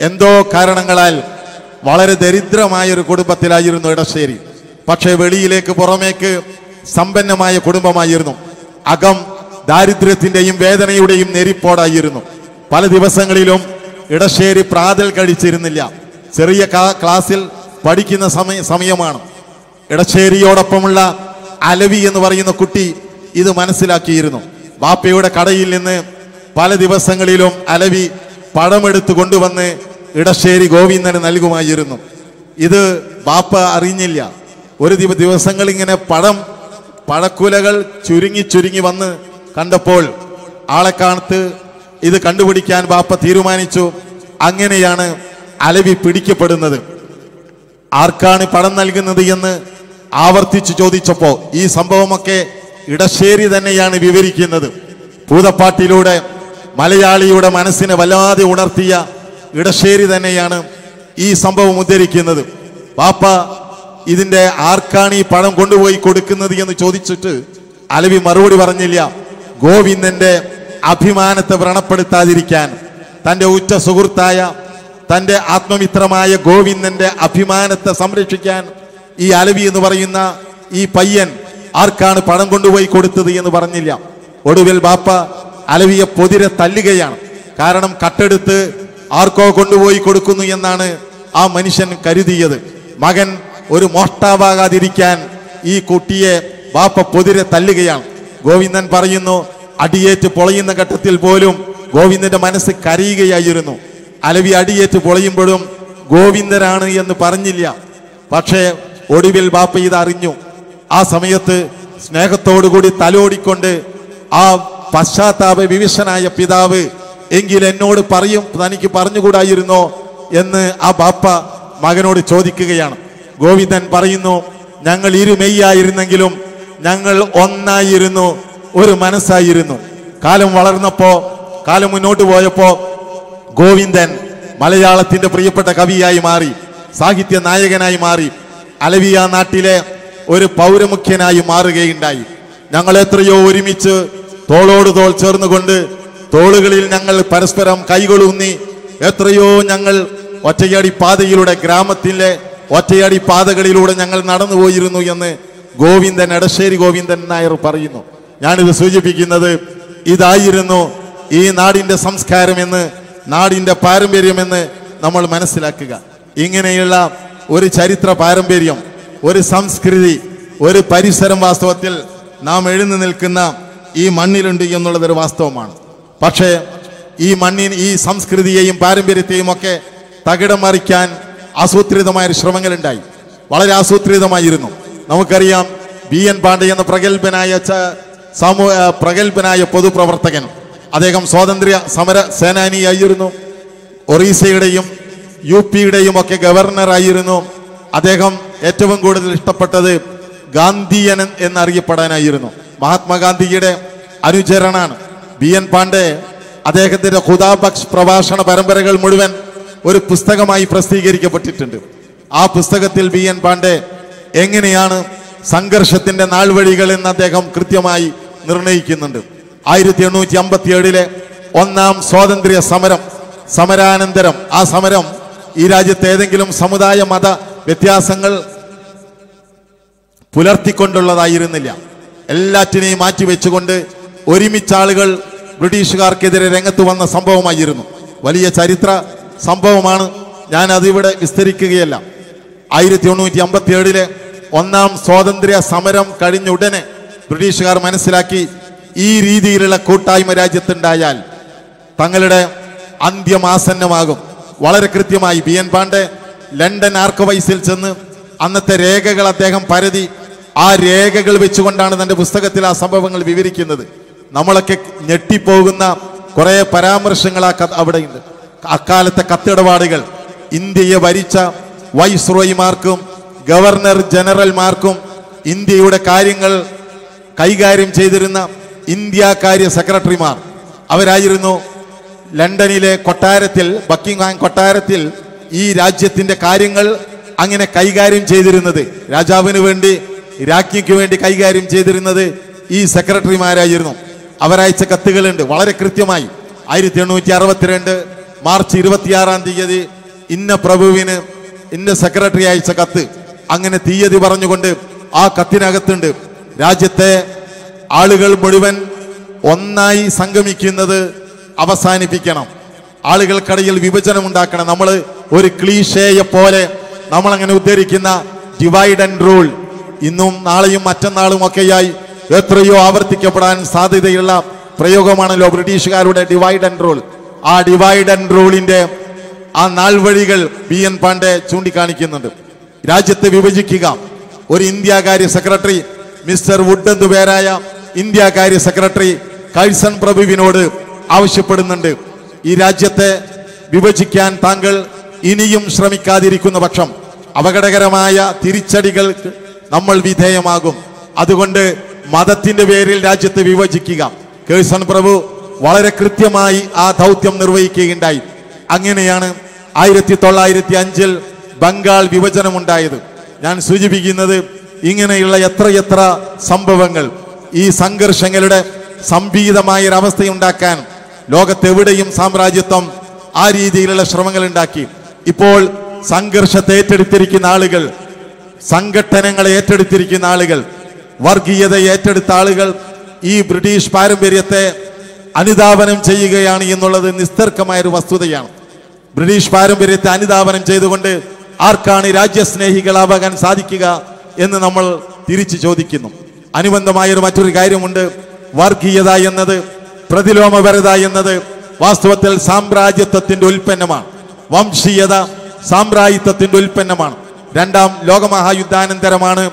എന്തോ കാരണങ്ങളാൽ വളരെ ദരിദ്രമായൊരു കുടുംബത്തിലായിരുന്നു ഇടശ്ശേരി. പക്ഷേ വെളിയിലേക്ക് പുറമേക്ക് സമ്പന്നമായ കുടുംബമായിരുന്നു. അകം ദാരിദ്ര്യത്തിന്റെയും വേദനയുടെയും നെരിപ്പോടായിരുന്നു. പല ദിവസങ്ങളിലും ഇടശ്ശേരി പ്രാതൽ കഴിച്ചിരുന്നില്ല. ചെറിയ ക്ലാസ്സിൽ പഠിക്കുന്ന സമയ സമയമാണ്. ഇടശ്ശേരിയോടൊപ്പമുള്ള അലവി എന്ന് പറയുന്ന കുട്ടി ഇത് മനസ്സിലാക്കിയിരുന്നു. ബാപ്പയുടെ കടയിൽ നിന്ന് പല ദിവസങ്ങളിലും അലവി പഴമെടുത്ത് കൊണ്ടുവന്ന് ഇടശ്ശേരി ഗോവിന്ദന് നൽകുമായിരുന്നു. ഇത് ബാപ്പ അറിഞ്ഞില്ല. ഒരു ദിവ ദിവസങ്ങൾ ഇങ്ങനെ പഴം പഴക്കുലകൾ ചുരുങ്ങി ചുരുങ്ങി വന്ന് കണ്ടപ്പോൾ ആളെ കാണത്ത് ഇത് കണ്ടുപിടിക്കാൻ ബാപ്പ തീരുമാനിച്ചു. അങ്ങനെയാണ് അലവി പിടിക്കപ്പെടുന്നത്. ആർക്കാണ് പണം നൽകുന്നത് എന്ന് ആവർത്തിച്ചു ചോദിച്ചപ്പോൾ ഈ സംഭവമൊക്കെ ഇടശ്ശേരി തന്നെയാണ് വിവരിക്കുന്നത്. ഭൂതപ്പാട്ടിലൂടെ മലയാളിയുടെ മനസ്സിനെ വല്ലാതെ ഉണർത്തിയ ഇടശ്ശേരി തന്നെയാണ് ഈ സംഭവം ഉദ്ധരിക്കുന്നത്. പാപ്പ ഇതിന്റെ ആർക്കാണ് ഈ പണം കൊണ്ടുപോയി കൊടുക്കുന്നത് എന്ന് ചോദിച്ചിട്ട് അലവി മറുപടി പറഞ്ഞില്ല. ഗോവിന്ദന്റെ അഭിമാനത്തെ വ്രണപ്പെടുത്താതിരിക്കാൻ തന്റെ ഉറ്റ സുഹൃത്തായ തന്റെ ആത്മമിത്രമായ ഗോവിന്ദന്റെ അഭിമാനത്തെ സംരക്ഷിക്കാൻ ഈ അലവി എന്ന് പറയുന്ന ഈ പയ്യൻ ആർക്കാണ് പണം കൊണ്ടുപോയി കൊടുത്തത് എന്ന് പറഞ്ഞില്ല. ഒടുവിൽ ബാപ്പ അലവിയെ പൊതിരെ തല്ലുകയാണ്. കാരണം കട്ടെടുത്ത് ആർക്കോ കൊണ്ടുപോയി കൊടുക്കുന്നു എന്നാണ് ആ മനുഷ്യൻ കരുതിയത്. മകൻ ഒരു മോഷ്ടാവാകാതിരിക്കാൻ ഈ കുട്ടിയെ ബാപ്പ പൊതിരെ തല്ലുകയാണ്. ഗോവിന്ദൻ പറയുന്നു അടിയേറ്റ് പൊളയുന്ന ഘട്ടത്തിൽ പോലും ഗോവിന്ദന്റെ മനസ്സ് കരയുകയായിരുന്നു. അലവി അടിയേറ്റ് പൊളയുമ്പോഴും ഗോവിന്ദനാണ് എന്ന് പറഞ്ഞില്ല. പക്ഷേ ഒടുവിൽ ബാപ്പ ഇത് അറിഞ്ഞു ആ സമയത്ത് സ്നേഹത്തോടുകൂടി തലോടിക്കൊണ്ട് ആ പശ്ചാത്താപ വിവിശനായ പിതാവ് എങ്കിൽ എന്നോട് പറയും തനിക്ക് പറഞ്ഞുകൂടായിരുന്നോ? എന്ന് ആ ബാപ്പ മകനോട് ചോദിക്കുകയാണ്. ഗോവിന്ദൻ പറയുന്നു ഞങ്ങൾ ഇരുമെയ്യായിരുന്നെങ്കിലും ഞങ്ങൾ ഒന്നായിരുന്നു ഒരു മനസ്സായിരുന്നു. കാലം വളർന്നപ്പോ കാലം മുന്നോട്ട് പോയപ്പോ ഗോവിന്ദൻ മലയാളത്തിന്റെ പ്രിയപ്പെട്ട കവിയായി മാറി സാഹിത്യ നായകനായി മാറി അലവിയ നാട്ടിലെ ഒരു പൗരമുഖ്യനായി മാറുകയുണ്ടായി. ഞങ്ങൾ എത്രയോ ഒരുമിച്ച് തോളോട് തോൾ ചേർന്നുകൊണ്ട് തോളുകളിൽ ഞങ്ങൾ പരസ്പരം കൈകളൂന്നി എത്രയോ ഞങ്ങൾ ഒറ്റയടി പാതയിലൂടെ ഗ്രാമത്തിലെ ഒറ്റയടി പാതകളിലൂടെ ഞങ്ങൾ നടന്നു പോയിരുന്നു എന്ന് ഗോവിന്ദൻ എടശ്ശേരി ഗോവിന്ദൻ നായർ പറയുന്നു. ഞാനിത് സൂചിപ്പിക്കുന്നത് ഇതായിരുന്നു ഈ നാടിന്റെ സംസ്കാരമെന്ന് നാടിന്റെ പാരമ്പര്യമെന്ന് നമ്മൾ മനസ്സിലാക്കുക. ഇങ്ങനെയുള്ള ഒരു ചരിത്ര പാരമ്പര്യം ഒരു സംസ്കൃതി ഒരു പരിസരം വാസ്തവത്തിൽ നാം എഴുന്നു നിൽക്കുന്ന ഈ മണ്ണിലുണ്ട് എന്നുള്ളതൊരു വാസ്തവമാണ്. പക്ഷേ ഈ മണ്ണിന് ഈ സംസ്കൃതിയെയും പാരമ്പര്യത്തെയും ഒക്കെ തകിടം മറിക്കാൻ ആസൂത്രിതമായ ശ്രമങ്ങളുണ്ടായി. വളരെ ആസൂത്രിതമായിരുന്നു. നമുക്കറിയാം ബി എൻ പാണ്ഡെ എന്ന പ്രഗത്ഭനായ സമൂഹ പ്രഗത്ഭനായ പൊതുപ്രവർത്തകൻ. അദ്ദേഹം സ്വാതന്ത്ര്യ സമര സേനാനിയായിരുന്നു. ഒറീസയുടെയും യു പിയുടെയും ഒക്കെ ഗവർണറായിരുന്നു. അദ്ദേഹം ഏറ്റവും കൂടുതൽ ഇഷ്ടപ്പെട്ടത് ഗാന്ധിയൻ എന്നറിയപ്പെടാനായിരുന്നു. മഹാത്മാഗാന്ധിയുടെ അനുചരണാണ്. ബി എൻ പാണ്ഡെ അദ്ദേഹത്തിന്റെ ഖുദാബക്ഷ് പ്രഭാഷണ പരമ്പരകൾ മുഴുവൻ ഒരു പുസ്തകമായി പ്രസിദ്ധീകരിക്കപ്പെട്ടിട്ടുണ്ട്. ആ പുസ്തകത്തിൽ ബി എൻ പാണ്ഡെ എങ്ങനെയാണ് സംഘർഷത്തിന്റെ നാൾവഴികൾ എന്ന് അദ്ദേഹം കൃത്യമായി നിർണയിക്കുന്നുണ്ട്. ആയിരത്തി എണ്ണൂറ്റി അമ്പത്തി ഏഴിലെ ഒന്നാം സ്വാതന്ത്ര്യ സമരം സമരാനന്തരം ആ സമരം ഈ രാജ്യത്തെ ഏതെങ്കിലും സമുദായ മത വ്യത്യാസങ്ങൾ പുലർത്തിക്കൊണ്ടുള്ളതായിരുന്നില്ല. എല്ലാറ്റിനെയും മാറ്റിവെച്ചുകൊണ്ട് ഒരുമിച്ച് ആളുകൾ ബ്രിട്ടീഷുകാർക്കെതിരെ രംഗത്ത് വന്ന സംഭവമായിരുന്നു. വലിയ ചരിത്ര സംഭവമാണ്. ഞാൻ അതിവിടെ വിസ്തരിക്കുകയല്ല. ആയിരത്തി എണ്ണൂറ്റി അമ്പത്തി ഏഴിലെ ഒന്നാം സ്വാതന്ത്ര്യ സമരം കഴിഞ്ഞ ഉടനെ ബ്രിട്ടീഷുകാർ മനസ്സിലാക്കി ഈ രീതിയിലുള്ള കൂട്ടായ്മ രാജ്യത്തുണ്ടായാൽ തങ്ങളുടെ അന്ത്യമാസന്നമാകും. വളരെ കൃത്യമായി ബി എൻ പാണ്ഡെ ലണ്ടൻ ആർക്കവൈസിൽ ചെന്ന് അന്നത്തെ രേഖകൾ അദ്ദേഹം പരതി ആ രേഖകൾ വെച്ചുകൊണ്ടാണ് തന്റെ പുസ്തകത്തിൽ ആ സംഭവങ്ങൾ വിവരിക്കുന്നത്. നമ്മളൊക്കെ ഞെട്ടിപ്പോകുന്ന കുറേ പരാമർശങ്ങൾ ആ കഥ അവിടെയുണ്ട്. അക്കാലത്തെ കത്തിടപാടുകൾ. ഇന്ത്യയെ ഭരിച്ച വൈസ്രോയിമാർക്കും ഗവർണർ ജനറൽമാർക്കും ഇന്ത്യയുടെ കാര്യങ്ങൾ കൈകാര്യം ചെയ്തിരുന്ന ഇന്ത്യ കാര്യ സെക്രട്ടറിമാർ. അവരായിരുന്നു ലണ്ടനിലെ കൊട്ടാരത്തിൽ ബക്കിംഗ്ഹാം കൊട്ടാരത്തിൽ ഈ രാജ്യത്തിന്റെ കാര്യങ്ങൾ അങ്ങനെ കൈകാര്യം ചെയ്തിരുന്നത്. രാജാവിന് വേണ്ടി രാജ്ഞിക്ക് വേണ്ടി കൈകാര്യം ചെയ്തിരുന്നത് ഈ സെക്രട്ടറിമാരായിരുന്നു. അവരയച്ച കത്തുകളുണ്ട്. വളരെ കൃത്യമായി. ആയിരത്തി എണ്ണൂറ്റി അറുപത്തിരണ്ട് മാർച്ച് ഇരുപത്തിയാറാം തീയതി ഇന്ന പ്രഭുവിന് ഇന്ന സെക്രട്ടറി അയച്ച കത്ത്. അങ്ങനെ തീയതി പറഞ്ഞുകൊണ്ട് ആ കത്തിനകത്തുണ്ട്. രാജ്യത്തെ ആളുകൾ മുഴുവൻ ഒന്നായി സംഗമിക്കുന്നത് അവസാനിപ്പിക്കണം. ആളുകൾക്കിടയിൽ വിഭജനം ഉണ്ടാക്കണം. നമ്മൾ ഒരു ക്ലീഷയെ പോലെ നമ്മളങ്ങനെ ഉദ്ധരിക്കുന്ന ഡിവൈഡ് ആൻഡ് റൂൾ ഇന്നും നാളെയും മറ്റന്നാളും ഒക്കെയായി എത്രയോ ആവർത്തിക്കപ്പെടാൻ സാധ്യതയുള്ള പ്രയോഗമാണല്ലോ ബ്രിട്ടീഷുകാരുടെ ഡിവൈഡ് ആൻഡ് റൂൾ ആ ഡിവൈഡ് ആൻഡ് റൂളിന്റെ ആ നാൾവഴികൾ ബി എൻ പാണ്ഡെ ചൂണ്ടിക്കാണിക്കുന്നുണ്ട്. രാജ്യത്തെ വിഭജിക്കുക. ഒരു ഇന്ത്യകാര്യ സെക്രട്ടറി മിസ്റ്റർ വുഡ് എന്നു പേരായ ഇന്ത്യകാര്യ സെക്രട്ടറി കഴ്സൺ പ്രഭുവിനോട് ആവശ്യപ്പെടുന്നുണ്ട്. ഈ രാജ്യത്തെ വിഭജിക്കാൻ താങ്കൾ ഇനിയും ശ്രമിക്കാതിരിക്കുന്ന പക്ഷം അപകടകരമായ തിരിച്ചടികൾക്ക് നമ്മൾ വിധേയമാകും. അതുകൊണ്ട് മതത്തിന്റെ പേരിൽ രാജ്യത്തെ വിഭജിക്കുക. കേഴ്സൺ പ്രഭു വളരെ കൃത്യമായി ആ ദൗത്യം നിർവഹിക്കുകയുണ്ടായി. അങ്ങനെയാണ് ആയിരത്തി തൊള്ളായിരത്തി അഞ്ചിൽ ബംഗാൾ വിഭജനമുണ്ടായത്. ഞാൻ സൂചിപ്പിക്കുന്നത് ഇങ്ങനെയുള്ള എത്രയെത്ര സംഭവങ്ങൾ ഈ സംഘർഷങ്ങളുടെ സംഭീതമായ ഒരവസ്ഥയുണ്ടാക്കാൻ ലോകത്തെവിടെയും സാമ്രാജ്യത്വം ആ രീതിയിലുള്ള ശ്രമങ്ങൾ ഉണ്ടാക്കി ഇപ്പോൾ സംഘർഷത്തെ ഏറ്റെടുത്തിരിക്കുന്ന ആളുകൾ സംഘട്ടനങ്ങളെ ഏറ്റെടുത്തിരിക്കുന്ന ആളുകൾ വർഗീയത ഏറ്റെടുത്ത ആളുകൾ ഈ ബ്രിട്ടീഷ് പാരമ്പര്യത്തെ അനുധാവനം ചെയ്യുകയാണ് എന്നുള്ളത് നിസ്തർക്കമായ ഒരു വസ്തുതയാണ്. ബ്രിട്ടീഷ് പാരമ്പര്യത്തെ അനുതാപനം ചെയ്തുകൊണ്ട് ആർക്കാണ് രാജ്യസ്നേഹികളാവാൻ സാധിക്കുക എന്ന് നമ്മൾ തിരിച്ചു ചോദിക്കുന്നു. അനുബന്ധമായൊരു മറ്റൊരു കാര്യമുണ്ട്. വർഗീയത എന്നത് പ്രതിലോമപരത എന്നത് വാസ്തവത്തിൽ സാമ്രാജ്യത്വത്തിന്റെ ഉൽപ്പന്നമാണ്. വംശീയത സാമ്രാജ്യത്വത്തിന്റെ ഉൽപ്പന്നമാണ്. രണ്ടാം ലോകമഹായുദ്ധാനന്തരമാണ്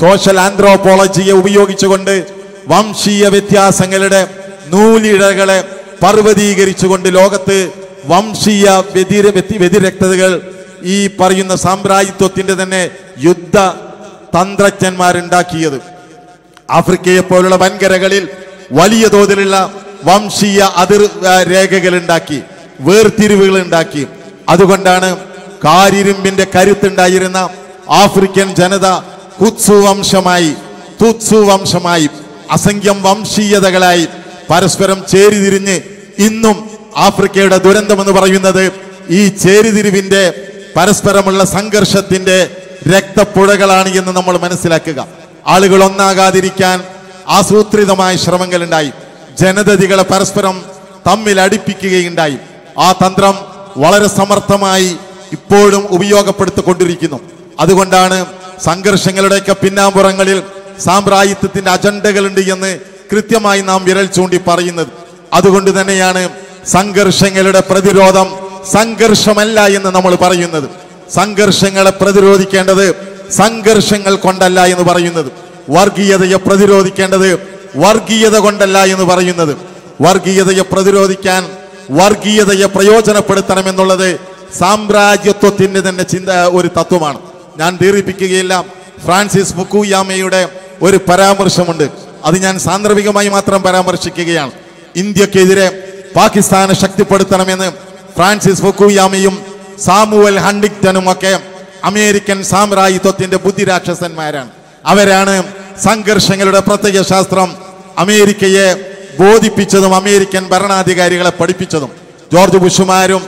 സോഷ്യൽ ആന്ത്രോപോളജിയെ ഉപയോഗിച്ചുകൊണ്ട് വംശീയ വ്യത്യാസങ്ങളുടെ നൂലിഴകളെ പർവതീകരിച്ചുകൊണ്ട് ലോകത്ത് വംശീയ വ്യതിര വ്യതി- വ്യതിരക്തതകൾ ഈ പറയുന്ന സാമ്രാജ്യത്വത്തിന്റെ തന്നെ യുദ്ധ തന്ത്രജ്ഞന്മാരുണ്ടാക്കിയത്. ആഫ്രിക്കയെ പോലുള്ള വൻകരകളിൽ വലിയ തോതിലുള്ള വംശീയ അതിർ രേഖകൾ ഉണ്ടാക്കി വേർതിരിവുകൾ ഉണ്ടാക്കി അതുകൊണ്ടാണ് കാരിരുമ്പിന്റെ കരുത്തുണ്ടായിരുന്ന ആഫ്രിക്കൻ ജനത കുത്സു വംശമായി തുത്സു വംശമായി അസംഖ്യം വംശീയതകളായി പരസ്പരം ചേരിതിരിഞ്ഞ് ഇന്നും ആഫ്രിക്കയുടെ ദുരന്തം എന്ന് പറയുന്നത് ഈ ചേരിതിരിവിന്റെ പരസ്പരമുള്ള സംഘർഷത്തിന്റെ രക്തപ്പുഴകളാണ് എന്ന് നമ്മൾ മനസ്സിലാക്കുക. ആളുകൾ ഒന്നാകാതിരിക്കാൻ ആസൂത്രിതമായ ശ്രമങ്ങൾ ഉണ്ടായി ജനതതികളെ പരസ്പരം തമ്മിൽ അടിപ്പിക്കുകയുണ്ടായി. ആ തന്ത്രം വളരെ സമർത്ഥമായി ഇപ്പോഴും ഉപയോഗപ്പെടുത്തിക്കൊണ്ടിരിക്കുന്നു. അതുകൊണ്ടാണ് സംഘർഷങ്ങളുടെയൊക്കെ പിന്നാമ്പുറങ്ങളിൽ സാമ്പ്രായത്വത്തിന്റെ അജണ്ടകളുണ്ട് എന്ന് കൃത്യമായി നാം വിരൽ ചൂണ്ടി പറയുന്നത്. അതുകൊണ്ട് തന്നെയാണ് സംഘർഷങ്ങളുടെ പ്രതിരോധം സംഘർഷമല്ല എന്ന് നമ്മൾ പറയുന്നത്. സംഘർഷങ്ങളെ പ്രതിരോധിക്കേണ്ടത് സംഘർഷങ്ങൾ കൊണ്ടല്ല എന്ന് പറയുന്നത്. വർഗീയതയെ പ്രതിരോധിക്കേണ്ടത് വർഗീയത കൊണ്ടല്ല എന്ന് പറയുന്നത്. വർഗീയതയെ പ്രതിരോധിക്കാൻ വർഗീയതയെ പ്രയോജനപ്പെടുത്തണമെന്നുള്ളത് സാമ്രാജ്യത്വത്തിന് തന്നെ ചിന്ത ഒരു തത്വമാണ്. ഞാൻ ദീർഘിപ്പിക്കുകയില്ല. ഫ്രാൻസിസ് മുക്കൂയാമയുടെ ഒരു പരാമർശമുണ്ട്. അത് ഞാൻ സാന്ദർഭികമായി മാത്രം പരാമർശിക്കുകയാണ്. ഇന്ത്യക്കെതിരെ പാകിസ്ഥാനെ ശക്തിപ്പെടുത്തണമെന്ന് ഫ്രാൻസിസ് ഫുക്കുയാമയും സാമുവൽ ഹണ്ടിക്ടനും ഒക്കെ അമേരിക്കൻ സാമ്രാജ്യത്വത്തിന്റെ ബുദ്ധിരാക്ഷസന്മാരാണ്. അവരാണ് സംഘർഷങ്ങളുടെ പ്രത്യേക ശാസ്ത്രം അമേരിക്കയെ ബോധിപ്പിച്ചതും അമേരിക്കൻ ഭരണാധികാരികളെ പഠിപ്പിച്ചതും. ജോർജ് ബുഷുമാരും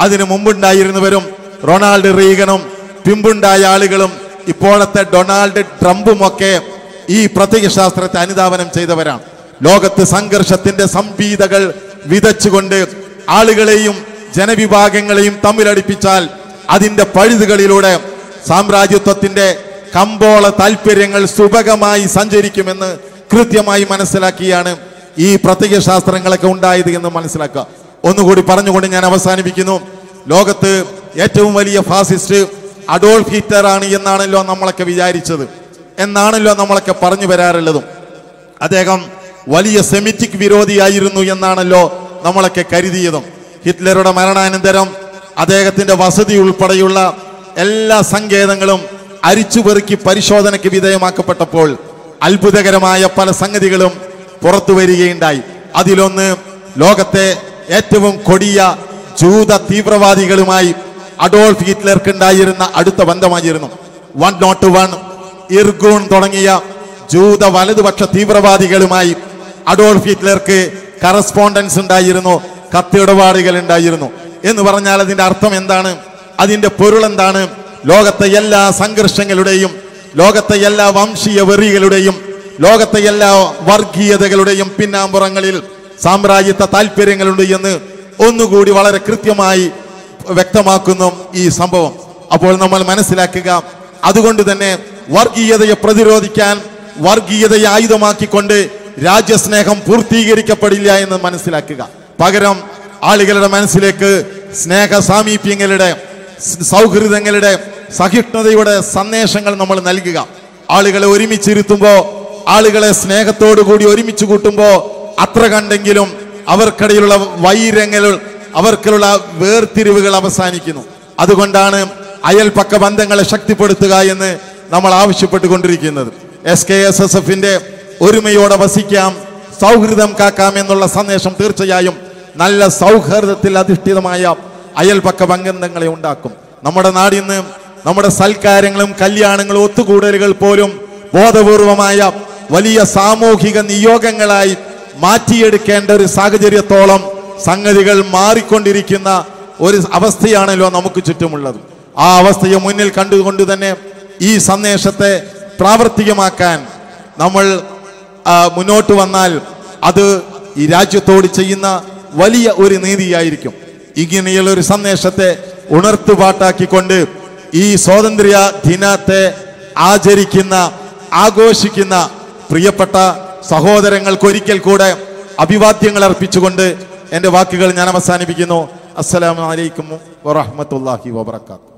അതിനു മുമ്പുണ്ടായിരുന്നവരും റൊണാൾഡ് റീഗനും പിമ്പുണ്ടായ ആളുകളും ഇപ്പോഴത്തെ ഡൊണാൾഡ് ട്രംപും ഒക്കെ ഈ പ്രത്യേക ശാസ്ത്രത്തെ അനുധാവനം ചെയ്തവരാണ്. ലോകത്ത് സംഘർഷത്തിന്റെ സംവീതകൾ വിതച്ചുകൊണ്ട് ആളുകളെയും ജനവിഭാഗങ്ങളെയും തമ്മിലടിപ്പിച്ചാൽ അതിന്റെ പഴുതുകളിലൂടെ സാമ്രാജ്യത്വത്തിന്റെ കമ്പോള താല്പര്യങ്ങൾ സുഭകമായി സഞ്ചരിക്കുമെന്ന് കൃത്യമായി മനസ്സിലാക്കിയാണ് ഈ പ്രത്യേക ശാസ്ത്രങ്ങളൊക്കെ ഉണ്ടായത് എന്ന് മനസ്സിലാക്കുക. ഒന്നുകൂടി പറഞ്ഞുകൊണ്ട് ഞാൻ അവസാനിപ്പിക്കുന്നു. ലോകത്ത് ഏറ്റവും വലിയ ഫാസിസ്റ്റ് അഡോൾഫ് ഹിറ്റർ ആണ് എന്നാണല്ലോ നമ്മളൊക്കെ വിചാരിച്ചത്. എന്നാണല്ലോ നമ്മളൊക്കെ പറഞ്ഞു വരാറുള്ളതും. അദ്ദേഹം വലിയ സെമിറ്റിക് വിരോധിയായിരുന്നു എന്നാണല്ലോ നമ്മളൊക്കെ കരുതിയതും. ഹിറ്റ്ലറുടെ മരണാനന്തരം അദ്ദേഹത്തിന്റെ വസതി ഉൾപ്പെടെയുള്ള എല്ലാ സങ്കേതങ്ങളും അരിച്ചുപെറുക്കി പരിശോധനയ്ക്ക് വിധേയമാക്കപ്പെട്ടപ്പോൾ അത്ഭുതകരമായ പല സംഗതികളും പുറത്തു വരികയുണ്ടായി. അതിലൊന്ന് ലോകത്തെ ഏറ്റവും കൊടിയ ജൂത തീവ്രവാദികളുമായി അഡോൾഫ് ഹിറ്റ്ലർക്ക് ഉണ്ടായിരുന്ന അടുത്ത ബന്ധമായിരുന്നു. വൺ നോട്ട് വൺ ഇർഗൂൺ തുടങ്ങിയ ജൂത വലതുപക്ഷ തീവ്രവാദികളുമായി അഡോൾഫ് ഹിറ്റ്ലർക്ക് കറസ്പോണ്ടൻസ് ഉണ്ടായിരുന്നു കത്തിടപാടുകൾ ഉണ്ടായിരുന്നു. എന്ന് പറഞ്ഞാൽ അതിന്റെ അർത്ഥം എന്താണ്? അതിന്റെ പൊരുൾ എന്താണ്? ലോകത്തെ എല്ലാ സംഘർഷങ്ങളുടെയും ലോകത്തെ എല്ലാ വംശീയ വെറികളുടെയും ലോകത്തെ എല്ലാ വർഗീയതകളുടെയും പിന്നാമ്പുറങ്ങളിൽ സാമ്രാജ്യത്വ താല്പര്യങ്ങളുണ്ട് എന്ന് ഒന്നുകൂടി വളരെ കൃത്യമായി വ്യക്തമാക്കുന്നു ഈ സംഭവം. അപ്പോൾ നമ്മൾ മനസ്സിലാക്കുക അതുകൊണ്ട് തന്നെ വർഗീയതയെ പ്രതിരോധിക്കാൻ വർഗീയതയെ ആയുധമാക്കിക്കൊണ്ട് രാജ്യസ്നേഹം പൂർത്തീകരിക്കപ്പെടില്ല എന്ന് മനസ്സിലാക്കുക. പകരം ആളുകളുടെ മനസ്സിലേക്ക് സ്നേഹ സാമീപ്യങ്ങളുടെ സൗഹൃദങ്ങളുടെ സഹിഷ്ണുതയുടെ സന്ദേശങ്ങൾ നമ്മൾ നൽകുക. ആളുകളെ ഒരുമിച്ചിരുത്തുമ്പോൾ ആളുകളെ സ്നേഹത്തോടു കൂടി ഒരുമിച്ച് കൂട്ടുമ്പോൾ അത്ര കണ്ടെങ്കിലും അവർക്കിടയിലുള്ള വൈരങ്ങൾ അവർക്കുള്ള വേർതിരിവുകൾ അവസാനിക്കുന്നു. അതുകൊണ്ടാണ് അയൽപക്ക ബന്ധങ്ങളെ ശക്തിപ്പെടുത്തുക എന്ന് നമ്മൾ ആവശ്യപ്പെട്ടുകൊണ്ടിരിക്കുന്നത്. എസ് കെ എസ് എസ് എഫിന്റെ ഒരുമയോടെ വസിക്കാം സൗഹൃദം കാക്കാം എന്നുള്ള സന്ദേശം തീർച്ചയായും നല്ല സൗഹൃദത്തിൽ അധിഷ്ഠിതമായ അയൽപക്ക ബന്ധങ്ങളെ ഉണ്ടാക്കും. നമ്മുടെ നാടിൽ നിന്ന് നമ്മുടെ സൽക്കാരങ്ങളും കല്യാണങ്ങളും ഒത്തുകൂടലുകൾ പോലും ബോധപൂർവമായ വലിയ സാമൂഹിക നിയോഗങ്ങളായി മാറ്റിയെടുക്കേണ്ട ഒരു സാഹചര്യത്തോളം സംഗതികൾ മാറിക്കൊണ്ടിരിക്കുന്ന ഒരു അവസ്ഥയാണല്ലോ നമുക്ക് ചുറ്റുമുള്ളത്. ആ അവസ്ഥയെ മുന്നിൽ കണ്ടുകൊണ്ട് തന്നെ ഈ സന്ദേശത്തെ പ്രാവർത്തികമാക്കാൻ നമ്മൾ മുന്നോട്ട് വന്നാൽ അത് ഈ രാജ്യത്തോട് ചെയ്യുന്ന വലിയ ഒരു നീതിയായിരിക്കും. ഇങ്ങനെയുള്ള ഒരു സന്ദേശത്തെ ഉണർത്തുപാട്ടാക്കിക്കൊണ്ട് ഈ സ്വാതന്ത്ര്യ ദിനത്തെ ആചരിക്കുന്ന ആഘോഷിക്കുന്ന പ്രിയപ്പെട്ട സഹോദരങ്ങൾക്ക് ഒരിക്കൽ കൂടെ അഭിവാദ്യങ്ങൾ അർപ്പിച്ചുകൊണ്ട് എന്റെ വാക്കുകൾ ഞാൻ അവസാനിപ്പിക്കുന്നു. അസ്സലാമു അലൈക്കും വറഹ്മത്തുള്ളാഹി വബറകാതുഹു.